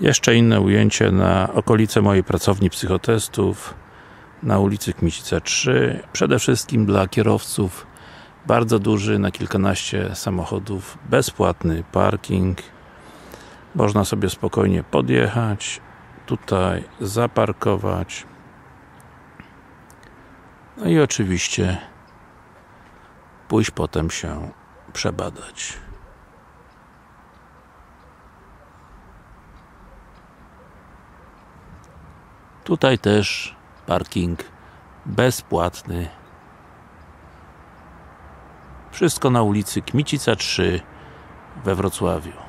Jeszcze inne ujęcie na okolice mojej pracowni psychotestów na ulicy Kmicica 3 przede wszystkim dla kierowców. Bardzo duży, na kilkanaście samochodów. Bezpłatny parking. Można sobie spokojnie podjechać tutaj zaparkować. No i oczywiście pójść potem się przebadać Tutaj też parking bezpłatny. Wszystko na ulicy Kmicica 3 we Wrocławiu.